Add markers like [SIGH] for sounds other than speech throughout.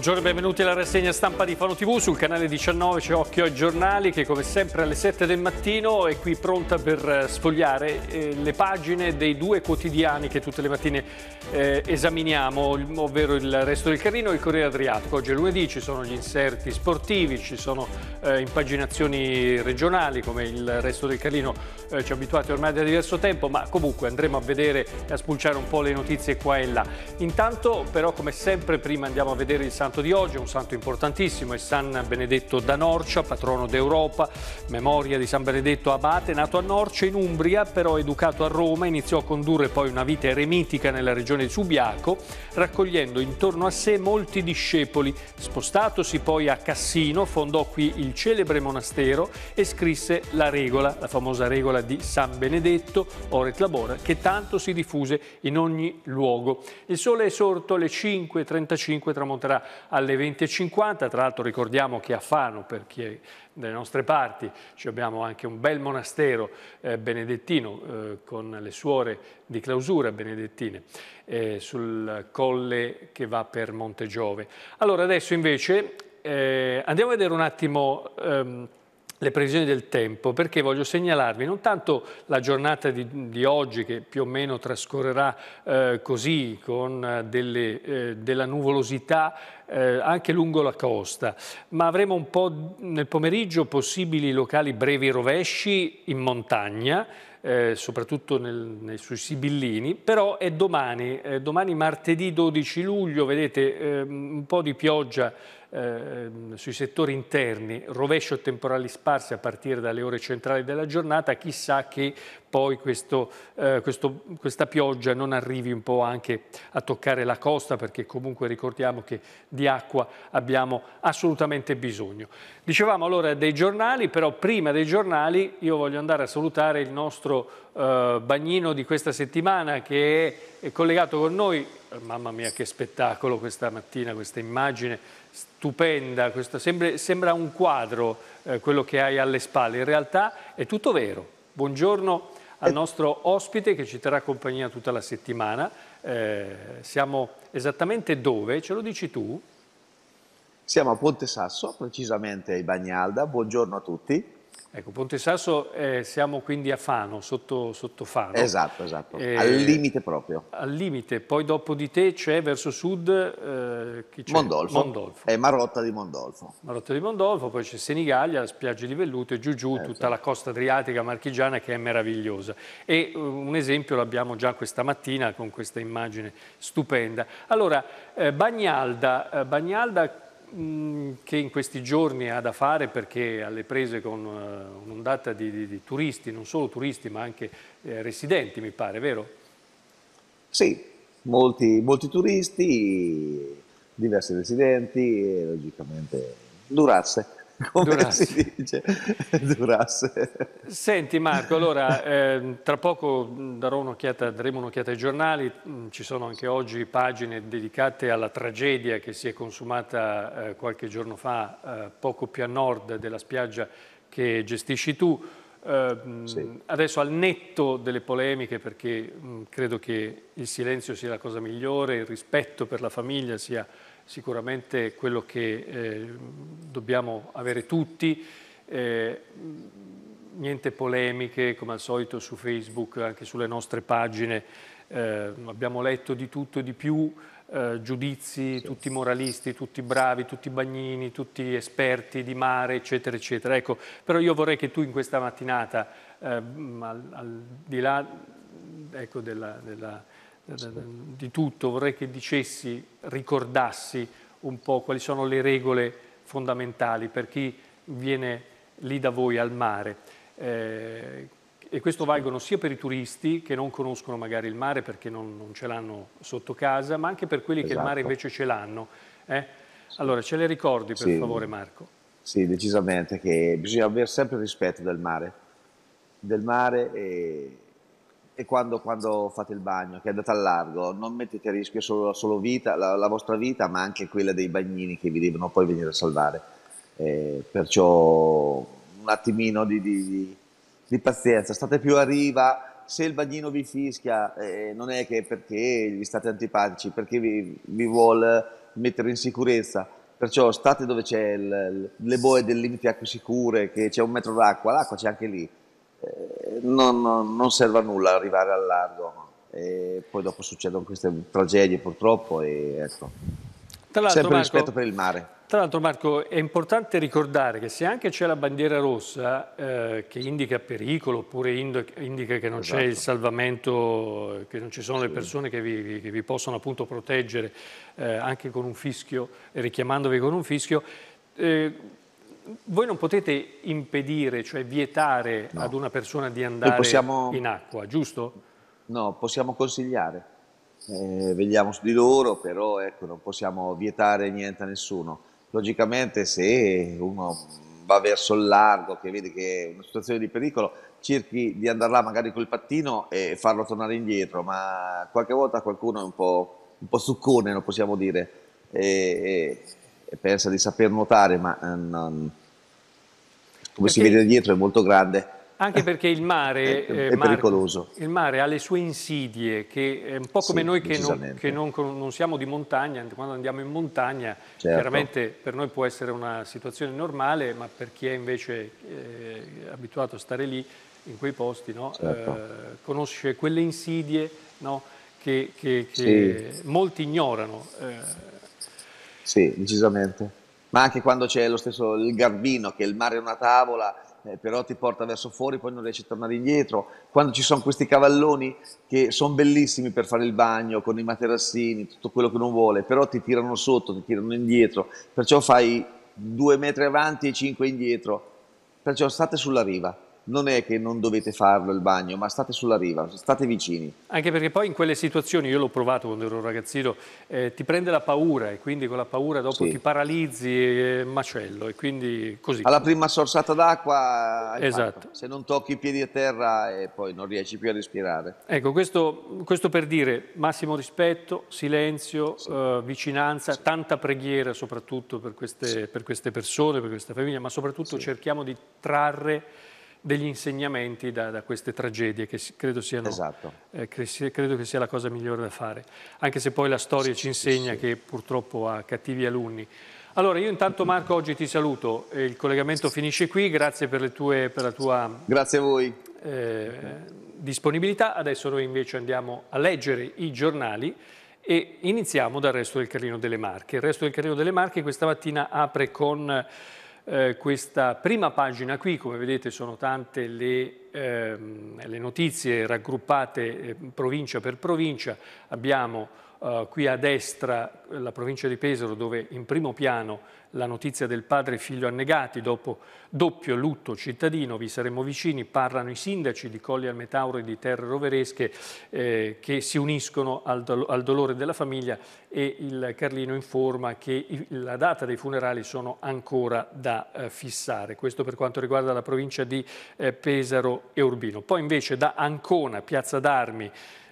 Buongiorno e benvenuti alla rassegna stampa di Fano TV. Sul canale 19 c'è Occhio ai giornali che come sempre alle 7 del mattino è qui pronta per eh, sfogliare eh, le pagine dei due quotidiani che tutte le mattine eh, esaminiamo, ovvero il Resto del Carlino e il Corriere Adriatico. Oggi è lunedì, ci sono gli inserti sportivi, ci sono eh, impaginazioni regionali come il Resto del Carlino eh, ci ha abituati ormai da diverso tempo, ma comunque andremo a vedere e a spulciare un po' le notizie qua e là. Intanto però come sempre prima andiamo a vedere il santo di oggi, un santo importantissimo, è San Benedetto da Norcia, patrono d'Europa, memoria di San Benedetto Abate, nato a Norcia in Umbria, però educato a Roma, iniziò a condurre poi una vita eremitica nella regione di Subiaco, raccogliendo intorno a sé molti discepoli. Spostatosi poi a Cassino, fondò qui il celebre monastero e scrisse la regola, la famosa regola di San Benedetto, Oret Labora, che tanto si diffuse in ogni luogo. Il sole è sorto alle 5.35, tramonterà alle 20.50. Tra l'altro ricordiamo che a Fano, per chi è delle nostre parti, abbiamo anche un bel monastero eh, benedettino eh, con le suore di clausura benedettine eh, sul colle che va per Monte Giove. Allora adesso invece eh, andiamo a vedere un attimo ehm, le previsioni del tempo perché voglio segnalarvi non tanto la giornata di, di oggi che più o meno trascorrerà eh, così con eh, delle, eh, della nuvolosità eh, anche lungo la costa, ma avremo un po' nel pomeriggio possibili locali brevi rovesci in montagna, eh, soprattutto nel, nei, sui Sibillini, però è domani, eh, domani martedì 12 luglio, vedete eh, un po' di pioggia eh, sui settori interni, rovescio temporali sparsi a partire dalle ore centrali della giornata, chissà che poi questo, eh, questo, questa pioggia non arrivi un po' anche a toccare la costa perché comunque ricordiamo che di acqua abbiamo assolutamente bisogno. Dicevamo allora dei giornali, però prima dei giornali io voglio andare a salutare il nostro eh, bagnino di questa settimana che è, collegato con noi. Mamma mia che spettacolo questa mattina, questa immagine stupenda, questo, sembra, sembra, un quadro eh, quello che hai alle spalle, in realtà è tutto vero. Buongiorno al nostro ospite che ci terrà compagnia tutta la settimana. Eh, siamo esattamente dove? Ce lo dici tu? Siamo a Ponte Sasso, precisamente ai Bagnalda. Buongiorno a tutti. Ecco, Ponte Sasso eh, siamo quindi a Fano, sotto, sotto Fano. Esatto, esatto, eh, al limite proprio. Al limite, poi dopo di te c'è verso sud eh? Mondolfo. Mondolfo. È Marotta di Mondolfo. Marotta di Mondolfo, poi c'è Senigallia, la spiaggia di Velluto e giù giù eh, tutta la costa adriatica marchigiana che è meravigliosa. E uh, un esempio l'abbiamo già questa mattina con questa immagine stupenda. Allora, eh, Bagnalda, eh, Bagnalda che in questi giorni ha da fare perché alle prese con uh, un'ondata di, di, di, turisti, non solo turisti ma anche eh, residenti mi pare, vero? Sì, molti, molti turisti, diversi residenti e logicamente durasse come Durasse. si dice, Durasse. Senti Marco, allora eh, tra poco darò un'occhiata, daremo un'occhiata ai giornali, ci sono anche oggi pagine dedicate alla tragedia che si è consumata eh, qualche giorno fa eh, poco più a nord della spiaggia che gestisci tu. Eh, sì. Adesso al netto delle polemiche, perché mh, credo che il silenzio sia la cosa migliore, il rispetto per la famiglia sia sicuramente quello che eh, dobbiamo avere tutti. Eh, niente polemiche come al solito su Facebook, anche sulle nostre pagine. Eh, abbiamo letto di tutto e di più, eh, giudizi, tutti moralisti, tutti bravi, tutti bagnini, tutti esperti di mare, eccetera, eccetera. Ecco, però io vorrei che tu in questa mattinata, eh, al, al, di là ecco, della, della di tutto, vorrei che dicessi, ricordassi un po' quali sono le regole fondamentali per chi viene lì da voi al mare. Eh, e questo valgono sia per i turisti che non conoscono magari il mare perché non, non ce l'hanno sotto casa, ma anche per quelli esatto. che il mare esatto. invece ce l'hanno. Eh? Allora, ce le ricordi per sì. favore Marco? Sì, decisamente, che bisogna avere sempre rispetto del mare, del mare e e quando, quando, fate il bagno, che andate al largo, non mettete a rischio solo, solo vita, la, la, vostra vita, ma anche quella dei bagnini che vi devono poi venire a salvare. Eh, perciò un attimino di, di, di, pazienza, state più a riva. Se il bagnino vi fischia eh, non è che perché gli state antipatici, perché vi, vi vuole mettere in sicurezza, perciò state dove c'è le boe del limite acque sicure, che c'è un metro d'acqua, l'acqua c'è anche lì, non, non, non, serve a nulla arrivare al largo e poi dopo succedono queste tragedie purtroppo e ecco. Sempre Marco, rispetto per il mare. Tra l'altro Marco è importante ricordare che se anche c'è la bandiera rossa eh, che indica pericolo oppure indica che non esatto. c'è il salvamento, che non ci sono sì. le persone che vi, che vi, possono appunto proteggere eh, anche con un fischio, richiamandovi con un fischio, eh, voi non potete impedire, cioè vietare no. ad una persona di andare possiamo... in acqua, giusto? No, possiamo consigliare. Eh, vegliamo su di loro, però ecco, non possiamo vietare niente a nessuno. Logicamente se uno va verso il largo, che vede che è una situazione di pericolo, cerchi di andare là magari col pattino e farlo tornare indietro, ma qualche volta qualcuno è un po', un po succone, lo possiamo dire, e, e, e, pensa di saper nuotare, ma eh, non, come Perché... si vede dietro è molto grande anche perché il mare, [LAUGHS] è, è Marco, il mare, ha le sue insidie, che è un po' come sì, noi che, non, che non, non, siamo di montagna, quando andiamo in montagna certo. chiaramente per noi può essere una situazione normale, ma per chi è invece eh, abituato a stare lì, in quei posti, no? certo. eh, conosce quelle insidie no? che, che, che sì. molti ignorano. Eh. Sì, decisamente. Ma anche quando c'è lo stesso il garbino, che il mare è una tavola eh, però ti porta verso fuori, poi non riesci a tornare indietro. Quando ci sono questi cavalloni che sono bellissimi per fare il bagno, con i materassini, tutto quello che non vuole, però ti tirano sotto, ti tirano indietro, perciò fai due metri avanti e cinque indietro, perciò state sulla riva non è che non dovete farlo il bagno, ma state sulla riva, state vicini. Anche perché poi in quelle situazioni, io l'ho provato quando ero ragazzino, eh, ti prende la paura e quindi con la paura dopo sì. ti paralizzi e macello e quindi così. Alla prima sorsata d'acqua, esatto. se non tocchi i piedi a terra e poi non riesci più a respirare. Ecco, questo, questo per dire massimo rispetto, silenzio, sì. eh, vicinanza, sì. tanta preghiera soprattutto per queste, per queste, persone, per questa famiglia, ma soprattutto cerchiamo di trarre degli insegnamenti da, da queste tragedie che credo, siano, esatto. eh, credo, che sia la cosa migliore da fare, anche se poi la storia sì, ci insegna sì, sì. che purtroppo ha cattivi alunni. Allora io intanto Marco oggi ti saluto, il collegamento finisce qui, grazie per, tue, per la tua grazie a voi. Eh, disponibilità, adesso noi invece andiamo a leggere i giornali e iniziamo dal resto del Carlino delle Marche. Il resto del Carlino delle Marche questa mattina apre con eh, questa prima pagina qui, come vedete sono tante le, ehm, le notizie raggruppate eh, provincia per provincia, abbiamo eh, qui a destra la provincia di Pesaro dove in primo piano la notizia del padre e figlio annegati, dopo doppio lutto cittadino, vi saremo vicini, parlano i sindaci di Colli al Metauro e di Terre Roveresche eh, che si uniscono al, do al, dolore della famiglia e il Carlino informa che la data dei funerali sono ancora da eh, fissare. Questo per quanto riguarda la provincia di eh, Pesaro e Urbino. Poi invece da Ancona, Piazza d'Armi,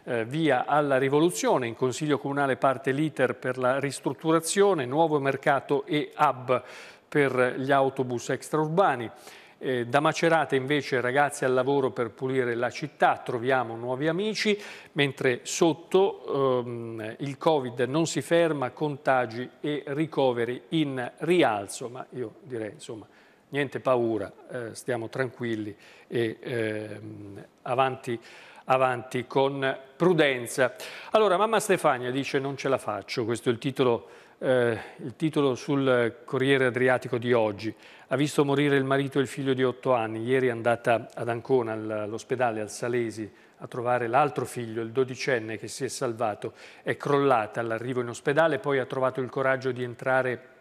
eh, via alla rivoluzione, in Consiglio Comunale parte l'iter per la ristrutturazione, nuovo mercato e hub per gli autobus extraurbani. Eh, da Macerata invece ragazzi al lavoro per pulire la città, troviamo nuovi amici, mentre sotto ehm, il Covid non si ferma, contagi e ricoveri in rialzo, ma io direi insomma niente paura, eh, stiamo tranquilli e ehm, avanti avanti con prudenza. Allora, mamma Stefania dice non ce la faccio, questo è il titolo, eh, il titolo sul Corriere Adriatico di oggi. Ha visto morire il marito e il figlio di otto anni, ieri è andata ad Ancona all'ospedale al Salesi a trovare l'altro figlio, il dodicenne che si è salvato, è crollata all'arrivo in ospedale, poi ha trovato il coraggio di entrare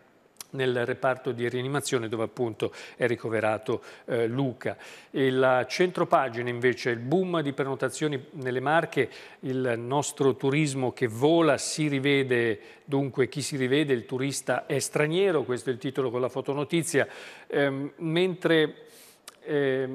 nel reparto di rianimazione dove appunto è ricoverato eh, Luca. Il centro pagina invece, il boom di prenotazioni nelle Marche, il nostro turismo che vola si rivede, dunque chi si rivede il turista è straniero, questo è il titolo con la fotonotizia, eh, mentre eh,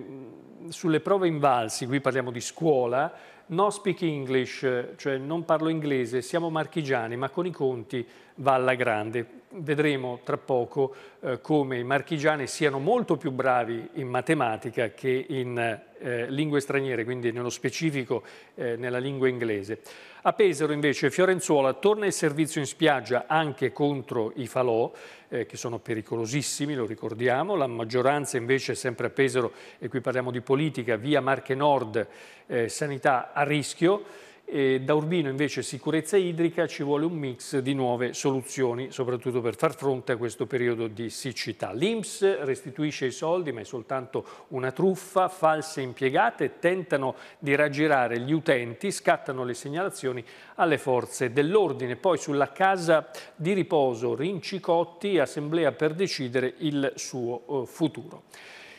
sulle prove invalsi, qui parliamo di scuola, no speak English, cioè non parlo inglese, siamo marchigiani, ma con i conti va alla grande. Vedremo tra poco eh, come i marchigiani siano molto più bravi in matematica che in eh, lingue straniere, quindi nello specifico eh, nella lingua inglese. A Pesaro invece Fiorenzuola torna il servizio in spiaggia anche contro i falò, eh, che sono pericolosissimi, lo ricordiamo. La maggioranza invece sempre a Pesaro, e qui parliamo di politica, via Marche Nord, eh, sanità a rischio. E da Urbino invece sicurezza idrica ci vuole un mix di nuove soluzioni, soprattutto per far fronte a questo periodo di siccità. L'Inps restituisce i soldi, ma è soltanto una truffa, false impiegate tentano di raggirare gli utenti, scattano le segnalazioni alle forze dell'ordine. Poi sulla casa di riposo Rincicotti, assemblea per decidere il suo uh, futuro.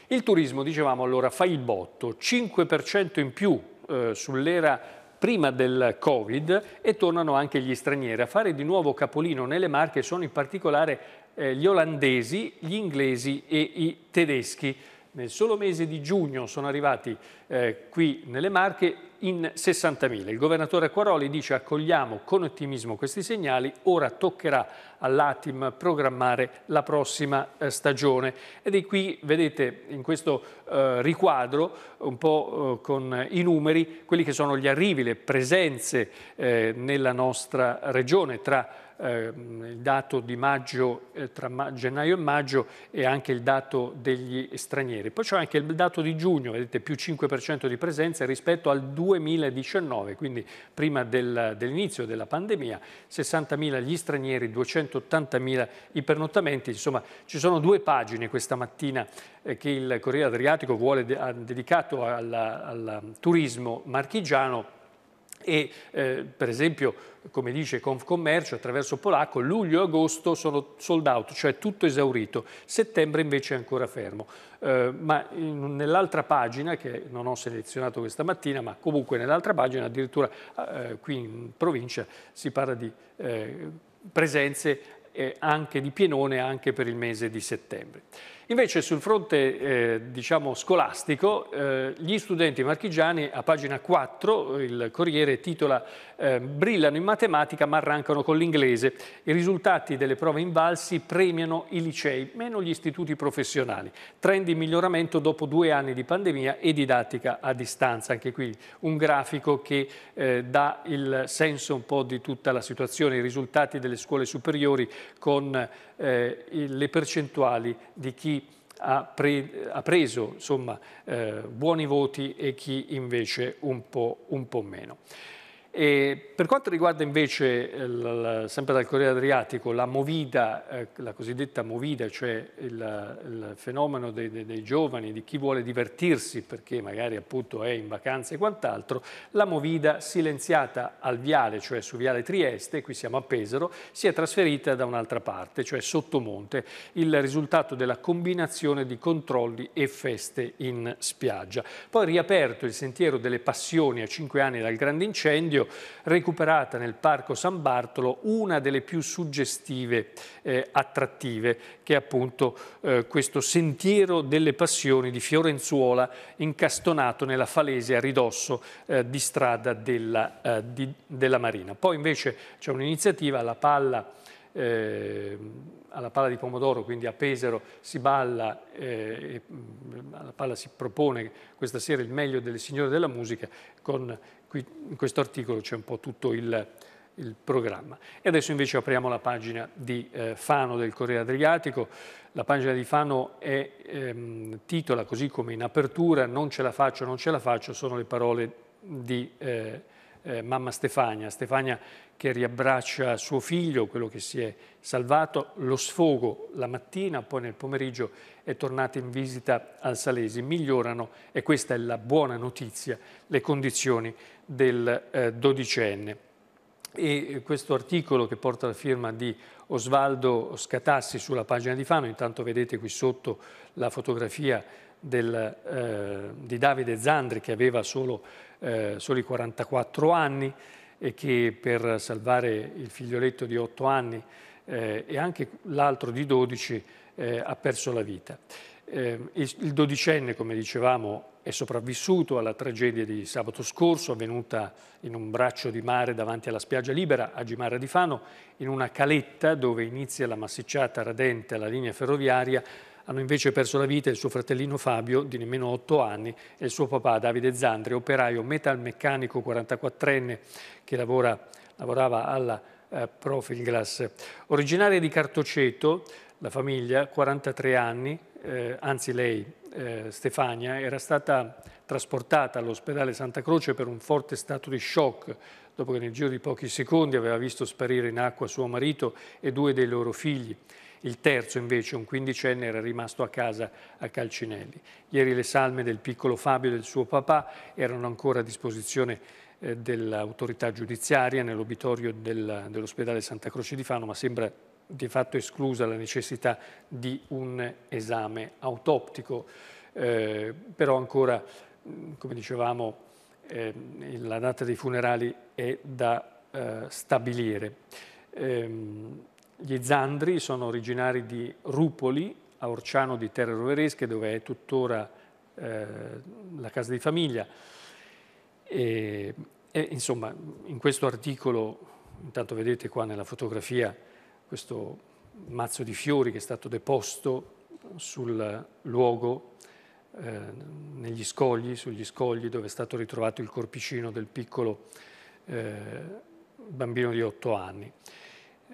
Il turismo, dicevamo allora, fa il botto, 5% in più eh, sull'era prima del Covid e tornano anche gli stranieri. A fare di nuovo capolino nelle Marche sono in particolare eh, gli olandesi, gli inglesi e i tedeschi. Nel solo mese di giugno sono arrivati eh, qui nelle Marche in 60.000. Il governatore Quaroli dice accogliamo con ottimismo questi segnali, ora toccherà all'Atim programmare la prossima eh, stagione. Ed è qui, vedete, in questo eh, riquadro, un po' eh, con i numeri, quelli che sono gli arrivi, le presenze eh, nella nostra regione tra eh, il dato di maggio, eh, tra ma gennaio e maggio e anche il dato degli stranieri. Poi c'è anche il dato di giugno, vedete più 5% di presenza rispetto al 2019, quindi prima del, dell'inizio della pandemia, 60.000 gli stranieri, 280.000 i pernottamenti, insomma ci sono due pagine questa mattina eh, che il Corriere Adriatico vuole de dedicato al, al turismo marchigiano e eh, per esempio come dice Confcommercio attraverso Polacco luglio e agosto sono sold out cioè tutto esaurito settembre invece è ancora fermo. Eh, ma nell'altra pagina che non ho selezionato questa mattina ma comunque nell'altra pagina addirittura eh, qui in provincia si parla di eh, presenze eh, anche di pienone anche per il mese di settembre Invece sul fronte eh, diciamo scolastico, eh, gli studenti marchigiani a pagina 4, il Corriere titola eh, Brillano in matematica ma arrancano con l'inglese. I risultati delle prove invalsi premiano i licei, meno gli istituti professionali. Trend di miglioramento dopo due anni di pandemia e didattica a distanza. Anche qui un grafico che eh, dà il senso un po' di tutta la situazione, i risultati delle scuole superiori con eh, le percentuali di chi ha, pre, ha preso insomma, eh, buoni voti e chi invece un po', un po meno. E per quanto riguarda invece, il, sempre dal Corriere Adriatico, la movida, eh, la cosiddetta movida, cioè il, il fenomeno dei, dei, dei, giovani, di chi vuole divertirsi perché magari appunto è in vacanza e quant'altro, la movida silenziata al viale, cioè su viale Trieste, qui siamo a Pesaro, si è trasferita da un'altra parte, cioè sotto monte, il risultato della combinazione di controlli e feste in spiaggia. Poi riaperto il sentiero delle passioni a cinque anni dal grande incendio, recuperata nel Parco San Bartolo una delle più suggestive eh, attrattive che è appunto eh, questo sentiero delle passioni di Fiorenzuola incastonato nella falese a ridosso eh, di strada della, eh, di, della Marina. Poi invece c'è un'iniziativa alla palla eh, alla palla di pomodoro, quindi a Pesaro, si balla, eh, alla palla si propone questa sera il meglio delle signore della musica con Qui in questo articolo c'è un po' tutto il, il, programma. E adesso invece apriamo la pagina di eh, Fano del Corriere Adriatico. La pagina di Fano è, ehm, titola così come in apertura Non ce la faccio, non ce la faccio, sono le parole di eh, eh, mamma Stefania. Stefania che riabbraccia suo figlio, quello che si è salvato, lo sfogo la mattina, poi nel pomeriggio è tornata in visita al Salesi. Migliorano, e questa è la buona notizia, le condizioni del eh, dodicenne. E questo articolo che porta la firma di Osvaldo Scatassi sulla pagina di Fano, intanto vedete qui sotto la fotografia del, eh, di Davide Zandri che aveva solo, eh, soli 44 anni, e che per salvare il figlioletto di 8 anni eh, e anche l'altro di 12 eh, ha perso la vita. Eh, il, dodicenne, come dicevamo, è sopravvissuto alla tragedia di sabato scorso, avvenuta in un braccio di mare davanti alla spiaggia libera a Gimara di Fano, in una caletta dove inizia la massicciata radente alla linea ferroviaria, Hanno invece perso la vita il suo fratellino Fabio, di nemmeno 8 anni, e il suo papà Davide Zandri, operaio metalmeccanico 44enne che lavora, lavorava alla eh, Profilglass. Originaria di Cartoceto, la famiglia, 43 anni, eh, anzi lei, eh, Stefania, era stata trasportata all'ospedale Santa Croce per un forte stato di shock dopo che nel giro di pochi secondi aveva visto sparire in acqua suo marito e due dei loro figli. Il terzo, invece, un quindicenne, era rimasto a casa a Calcinelli. Ieri le salme del piccolo Fabio e del suo papà erano ancora a disposizione eh, dell'autorità giudiziaria nell'obitorio del, dell'ospedale Santa Croce di Fano, ma sembra di fatto esclusa la necessità di un esame autoptico. Eh, però ancora, come dicevamo, eh, la data dei funerali è da eh, stabilire. Gli Zandri sono originari di Rupoli, a Orciano di Terre Roveresche, dove è tuttora eh, la casa di famiglia. E, e, insomma, in questo articolo, intanto vedete qua nella fotografia questo mazzo di fiori che è stato deposto sul luogo eh, negli scogli, sugli scogli dove è stato ritrovato il corpicino del piccolo eh, bambino di otto anni,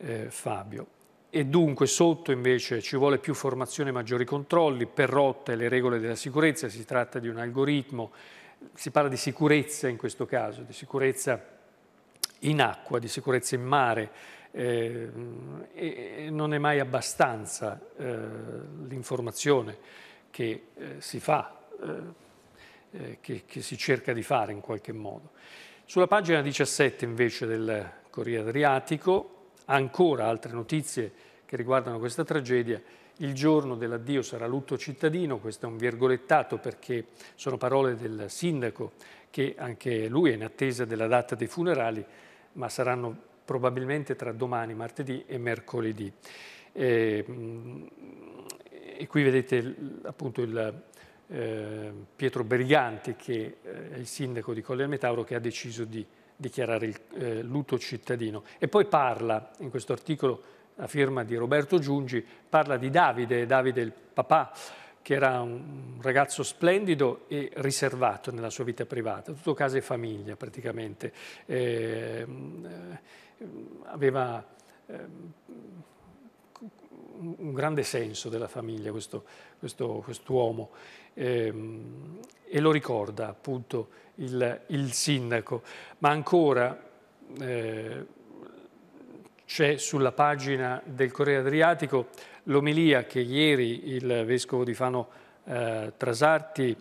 eh, Fabio. E dunque sotto invece ci vuole più formazione e maggiori controlli, per rotte le regole della sicurezza, si tratta di un algoritmo, si parla di sicurezza in questo caso, di sicurezza in acqua, di sicurezza in mare, eh, e non è mai abbastanza eh, l'informazione che eh, si fa, eh, eh, che, che, si cerca di fare in qualche modo. Sulla pagina 17 invece del Corriere Adriatico, ancora altre notizie che riguardano questa tragedia. Il giorno dell'addio sarà lutto cittadino, questo è un virgolettato perché sono parole del sindaco che anche lui è in attesa della data dei funerali, ma saranno probabilmente tra domani, martedì e mercoledì. E, e qui vedete appunto il eh, Pietro Beriganti, che eh, è il sindaco di Colle Metauro, che ha deciso di dichiarare il eh, lutto cittadino. E poi parla, in questo articolo a firma di Roberto Giungi, parla di Davide, Davide il papà, che era un ragazzo splendido e riservato nella sua vita privata, tutto casa e famiglia praticamente. Eh, aveva eh, un grande senso della famiglia questo, questo, quest'uomo eh, e lo ricorda appunto il, il sindaco, ma ancora eh, c'è sulla pagina del Corriere Adriatico l'omelia che ieri il vescovo di Fano eh, Trasarti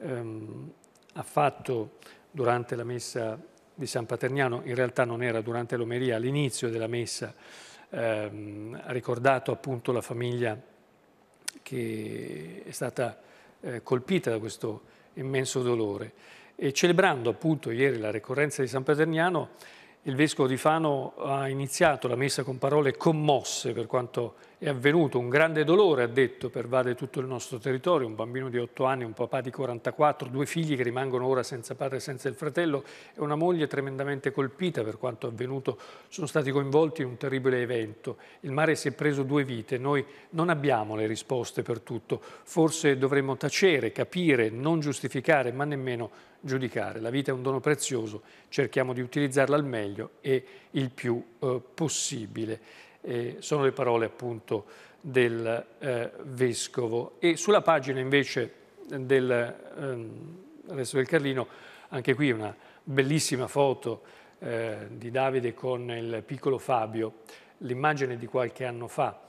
ehm, ha fatto durante la messa di San Paterniano, in realtà non era durante l'omelia, all'inizio della messa, ehm, ha ricordato appunto la famiglia che è stata eh, colpita da questo immenso dolore e celebrando appunto ieri la ricorrenza di San Paterniano il Vescovo di Fano ha iniziato la messa con parole commosse per quanto è avvenuto. Un grande dolore, ha detto, pervade tutto il nostro territorio. Un bambino di 8 anni, un papà di 44, due figli che rimangono ora senza padre e senza il fratello e una moglie tremendamente colpita per quanto avvenuto. Sono stati coinvolti in un terribile evento. Il mare si è preso due vite. Noi non abbiamo le risposte per tutto. Forse dovremmo tacere, capire, non giustificare, ma nemmeno giudicare. La vita è un dono prezioso, cerchiamo di utilizzarla al meglio e il più eh, possibile. Eh, sono le parole appunto del eh, Vescovo. E sulla pagina invece del ehm, Resto del Carlino, anche qui una bellissima foto eh, di Davide con il piccolo Fabio, l'immagine di qualche anno fa,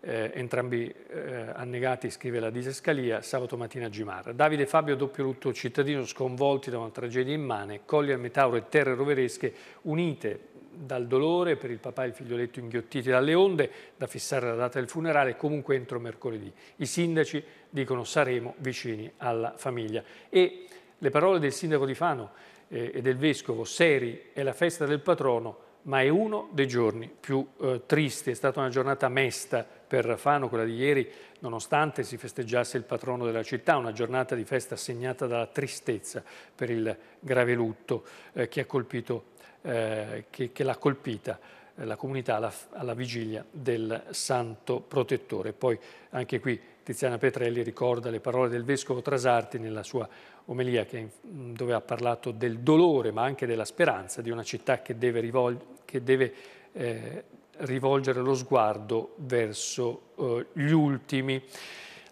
eh, entrambi eh, annegati, scrive la disescalia, sabato mattina a Gimara. Davide e Fabio, doppio lutto cittadino, sconvolti da una tragedia immane, Colli al Metauro e terre roveresche, unite dal dolore per il papà e il figlioletto inghiottiti dalle onde, da fissare la data del funerale, comunque entro mercoledì. I sindaci dicono saremo vicini alla famiglia. E le parole del sindaco di Fano eh, e del vescovo, seri, è la festa del patrono, ma è uno dei giorni più eh, tristi. È stata una giornata mesta per Fano, quella di ieri, nonostante si festeggiasse il patrono della città, una giornata di festa segnata dalla tristezza per il grave lutto eh, che, colpito, eh, che, che l'ha colpita eh, la comunità alla, alla, vigilia del santo protettore. Poi anche qui Tiziana Petrelli ricorda le parole del Vescovo Trasarti nella sua omelia che, dove ha parlato del dolore ma anche della speranza di una città che deve, rivol che deve eh, rivolgere lo sguardo verso eh, gli ultimi.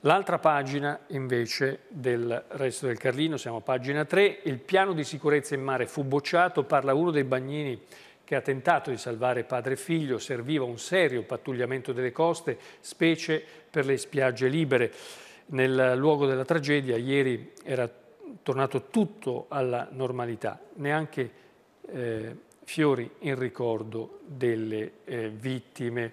L'altra pagina invece del resto del Carlino, siamo a pagina 3, il piano di sicurezza in mare fu bocciato, parla uno dei bagnini che ha tentato di salvare padre e figlio, serviva un serio pattugliamento delle coste, specie per le spiagge libere. Nel luogo della tragedia ieri era tornato tutto alla normalità, neanche eh, fiori in ricordo delle eh, vittime.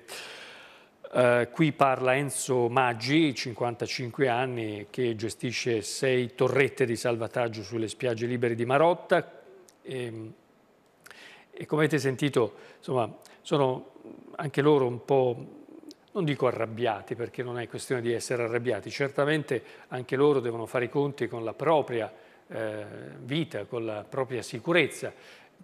Uh, qui parla Enzo Maggi, 55 anni, che gestisce sei torrette di salvataggio sulle spiagge libere di Marotta. E, ehm, e come avete sentito, insomma, sono anche loro un po', non dico arrabbiati, perché non è questione di essere arrabbiati, certamente anche loro devono fare i conti con la propria eh, vita, con la propria sicurezza.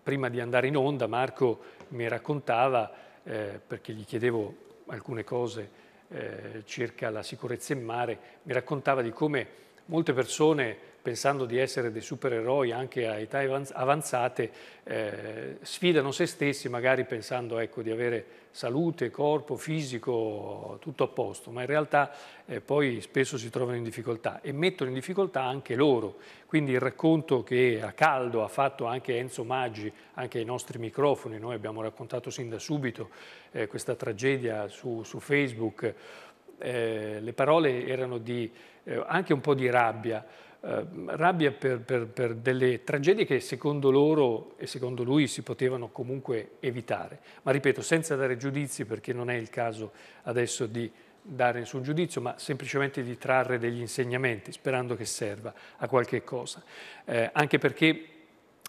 Prima di andare in onda Marco mi raccontava, eh, perché gli chiedevo alcune cose eh, circa la sicurezza in mare, mi raccontava di come molte persone pensando di essere dei supereroi anche a età avanzate, eh, sfidano se stessi magari pensando ecco, di avere salute, corpo, fisico, tutto a posto, ma in realtà eh, poi spesso si trovano in difficoltà e mettono in difficoltà anche loro. Quindi il racconto che a caldo ha fatto anche Enzo Maggi, anche ai nostri microfoni, noi abbiamo raccontato sin da subito eh, questa tragedia su, su Facebook, eh, le parole erano di, eh, anche un po' di rabbia, eh, rabbia per, per, per, delle tragedie che secondo loro e secondo lui si potevano comunque evitare. Ma ripeto, senza dare giudizi perché non è il caso adesso di dare nessun giudizio, ma semplicemente di trarre degli insegnamenti, sperando che serva a qualche cosa. Eh, anche perché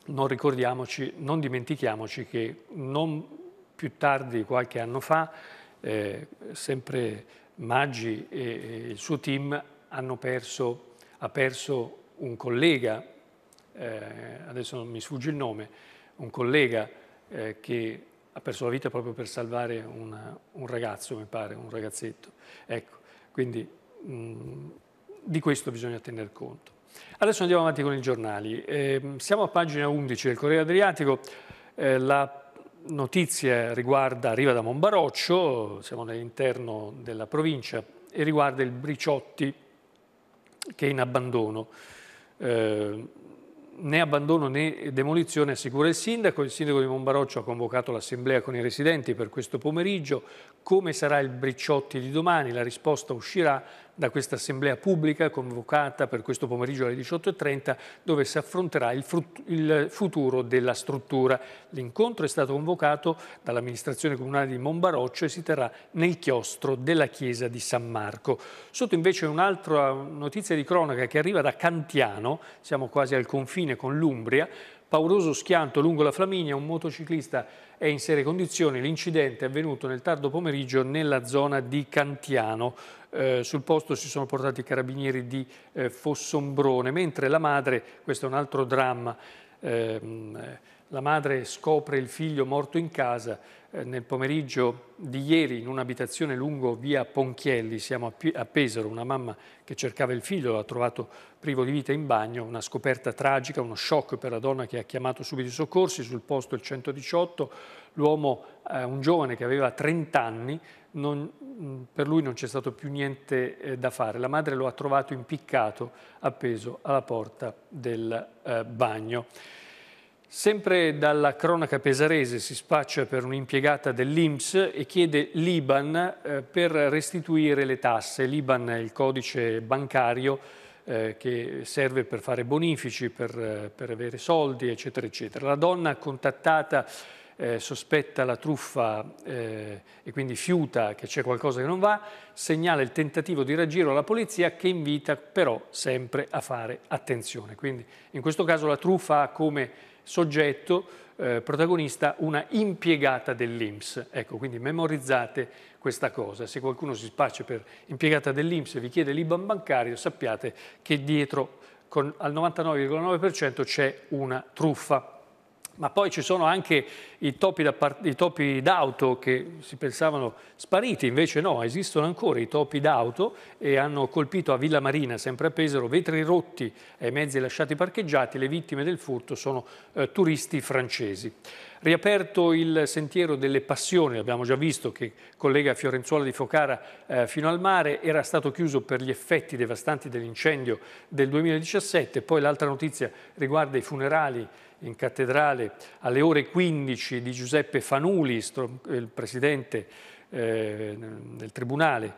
non ricordiamoci, non dimentichiamoci che non più tardi, qualche anno fa, eh, sempre Maggi e, e il suo team hanno perso ha perso un collega, eh, adesso mi sfugge il nome, un collega eh, che ha perso la vita proprio per salvare una, un ragazzo, mi pare, un ragazzetto. Ecco, quindi mh, di questo bisogna tener conto. Adesso andiamo avanti con i giornali. Eh, siamo a pagina 11 del Corriere Adriatico. Eh, la notizia riguarda, arriva da Monbaroccio, siamo nell'interno della provincia, e riguarda il Briciotti che è in abbandono. Eh, né abbandono né demolizione assicura il sindaco. Il sindaco di Monbaroccio ha convocato l'assemblea con i residenti per questo pomeriggio. Come sarà il Bricciotti di domani? La risposta uscirà da questa assemblea pubblica convocata per questo pomeriggio alle 18.30 dove si affronterà il, il futuro della struttura. L'incontro è stato convocato dall'amministrazione comunale di Monbaroccio e si terrà nel chiostro della chiesa di San Marco. Sotto invece un'altra notizia di cronaca che arriva da Cantiano, siamo quasi al confine con l'Umbria, pauroso schianto lungo la Flaminia, un motociclista è in serie condizioni, l'incidente è avvenuto nel tardo pomeriggio nella zona di Cantiano. Eh, sul posto si sono portati i carabinieri di eh, Fossombrone, mentre la madre, questo è un altro dramma, ehm, la madre scopre il figlio morto in casa nel pomeriggio di ieri in un'abitazione lungo via Ponchielli, siamo a Pesaro, una mamma che cercava il figlio, l'ha trovato privo di vita in bagno, una scoperta tragica, uno shock per la donna che ha chiamato subito i soccorsi, sul posto il 118, l'uomo, eh, un giovane che aveva 30 anni, non, mm, per lui non c'è stato più niente eh, da fare, la madre lo ha trovato impiccato appeso alla porta del eh, bagno. Sempre dalla cronaca pesarese si spaccia per un'impiegata dell'Inps e chiede l'Iban eh, per restituire le tasse. L'Iban è il codice bancario eh, che serve per fare bonifici, per, eh, per, avere soldi, eccetera, eccetera. La donna contattata eh, sospetta la truffa eh, e quindi fiuta che c'è qualcosa che non va, segnala il tentativo di raggiro alla polizia che invita però sempre a fare attenzione. Quindi in questo caso la truffa ha come soggetto, eh, protagonista, una impiegata dell'Inps. Ecco, quindi memorizzate questa cosa. Se qualcuno si spaccia per impiegata dell'Inps e vi chiede l'IBAN bancario, sappiate che dietro con, al 99,9% c'è una truffa. Ma poi ci sono anche i topi, d'auto che si pensavano spariti, invece no, esistono ancora i topi d'auto e hanno colpito a Villa Marina, sempre a Pesaro, vetri rotti ai mezzi lasciati parcheggiati, le vittime del furto sono eh, turisti francesi. Riaperto il sentiero delle passioni, abbiamo già visto che collega Fiorenzuola di Focara eh, fino al mare, era stato chiuso per gli effetti devastanti dell'incendio del 2017, poi l'altra notizia riguarda i funerali in cattedrale. Alle ore 15 di Giuseppe Fanuli, il presidente eh, del Tribunale,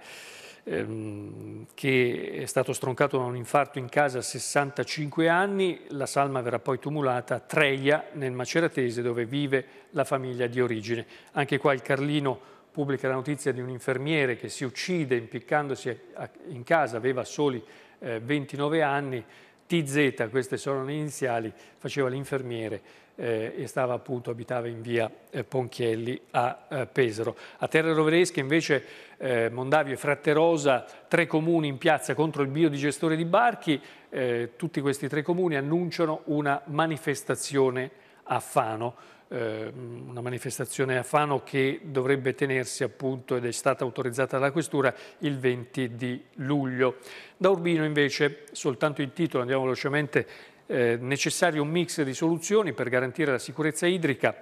ehm, che è stato stroncato da un infarto in casa a 65 anni. La salma verrà poi tumulata a Treia, nel Maceratese, dove vive la famiglia di origine. Anche qua il Carlino pubblica la notizia di un infermiere che si uccide impiccandosi in casa, aveva soli eh, 29 anni, TZ, queste sono le iniziali, faceva l'infermiere eh, e stava appunto, abitava in via eh, Ponchielli a eh, Pesaro. A Terre Roveresche invece eh, Mondavio e Fratterosa, tre comuni in piazza contro il biodigestore di Barchi, eh, tutti questi tre comuni annunciano una manifestazione a Fano eh, una manifestazione a Fano che dovrebbe tenersi appunto ed è stata autorizzata dalla Questura il 20 di luglio. Da Urbino invece, soltanto il titolo, andiamo velocemente, eh, necessario un mix di soluzioni per garantire la sicurezza idrica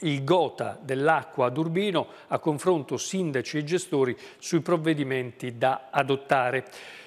il gota dell'acqua ad Urbino a confronto sindaci e gestori sui provvedimenti da adottare.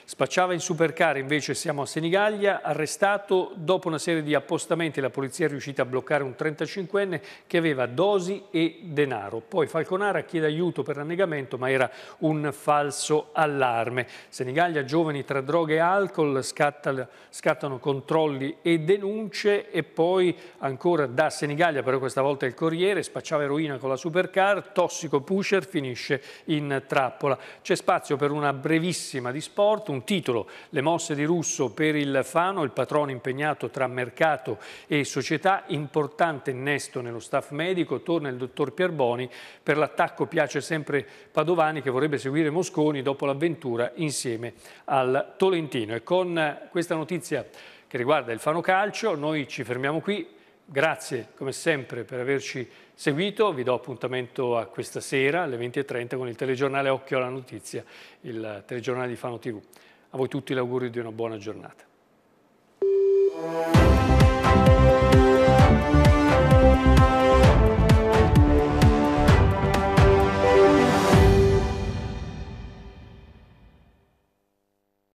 Spacciava in supercar, invece siamo a Senigallia, arrestato dopo una serie di appostamenti la polizia è riuscita a bloccare un 35enne che aveva dosi e denaro. Poi Falconara chiede aiuto per l'annegamento ma era un falso allarme. Senigallia, giovani tra droghe e alcol, scattano controlli e denunce e poi ancora da Senigallia, però questa volta il Corriere, spacciava eroina con la supercar, tossico pusher, finisce in trappola. C'è spazio per una brevissima di sport, un un titolo, le mosse di Russo per il Fano, il patrono impegnato tra mercato e società, importante innesto nello staff medico, torna il dottor Pierboni, per l'attacco piace sempre Padovani che vorrebbe seguire Mosconi dopo l'avventura insieme al Tolentino. E con questa notizia che riguarda il Fano Calcio noi ci fermiamo qui, Grazie come sempre per averci seguito, vi do appuntamento a questa sera alle 20.30 con il telegiornale Occhio alla Notizia, il telegiornale di Fano TV. A voi tutti l'augurio di una buona giornata.